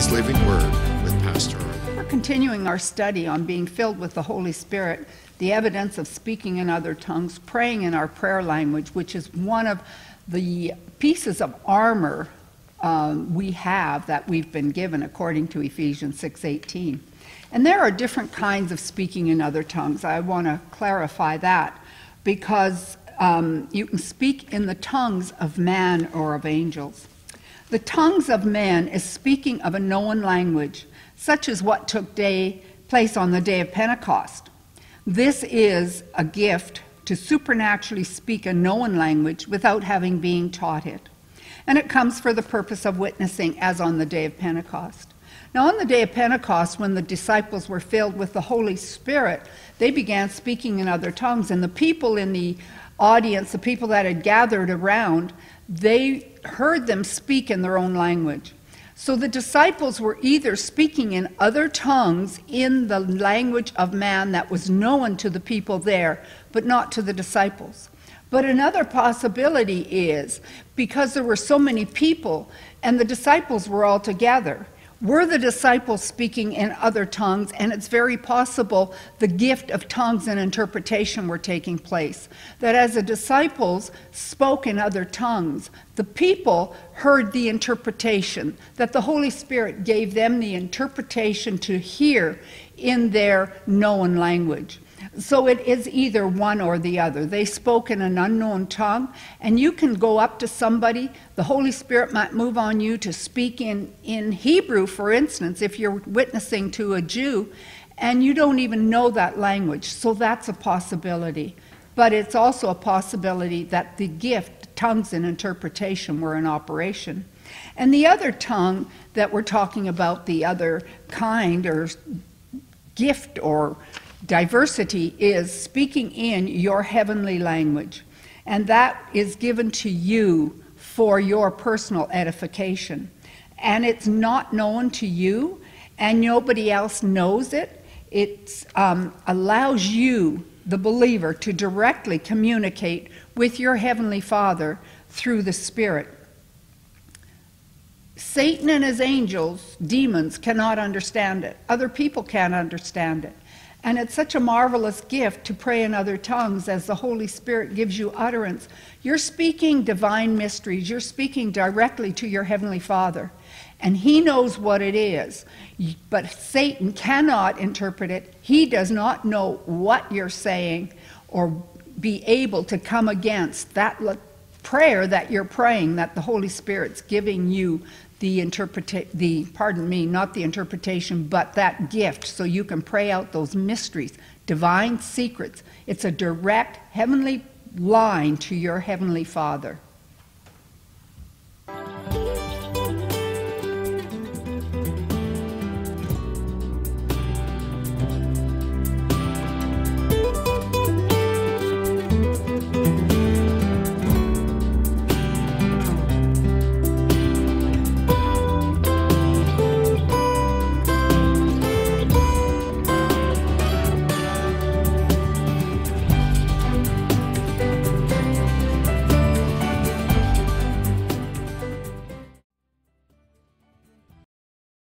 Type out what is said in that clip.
today's Living Word with Pastor. We're continuing our study on being filled with the Holy Spirit, the evidence of speaking in other tongues, praying in our prayer language, which is one of the pieces of armor um, we have that we've been given according to Ephesians 6:18. And there are different kinds of speaking in other tongues. I want to clarify that because um, you can speak in the tongues of man or of angels. The tongues of men is speaking of a known language, such as what took day, place on the day of Pentecost. This is a gift to supernaturally speak a known language without having been taught it. And it comes for the purpose of witnessing, as on the day of Pentecost. Now, on the day of Pentecost, when the disciples were filled with the Holy Spirit, they began speaking in other tongues, and the people in the audience, the people that had gathered around, they heard them speak in their own language. So the disciples were either speaking in other tongues in the language of man that was known to the people there, but not to the disciples. But another possibility is because there were so many people and the disciples were all together, were the disciples speaking in other tongues, and it's very possible the gift of tongues and interpretation were taking place. That as the disciples spoke in other tongues, the people heard the interpretation, that the Holy Spirit gave them the interpretation to hear in their known language. So it is either one or the other. They spoke in an unknown tongue, and you can go up to somebody. The Holy Spirit might move on you to speak in, in Hebrew, for instance, if you're witnessing to a Jew, and you don't even know that language. So that's a possibility. But it's also a possibility that the gift, tongues and interpretation, were in operation. And the other tongue that we're talking about, the other kind or gift or Diversity is speaking in your heavenly language, and that is given to you for your personal edification. And it's not known to you, and nobody else knows it. It um, allows you, the believer, to directly communicate with your Heavenly Father through the Spirit. Satan and his angels, demons, cannot understand it. Other people can't understand it. And it's such a marvelous gift to pray in other tongues as the Holy Spirit gives you utterance. You're speaking divine mysteries, you're speaking directly to your Heavenly Father. And He knows what it is. But Satan cannot interpret it. He does not know what you're saying or be able to come against that prayer that you're praying that the Holy Spirit's giving you the interpretation, the pardon me, not the interpretation, but that gift, so you can pray out those mysteries, divine secrets. It's a direct heavenly line to your heavenly Father.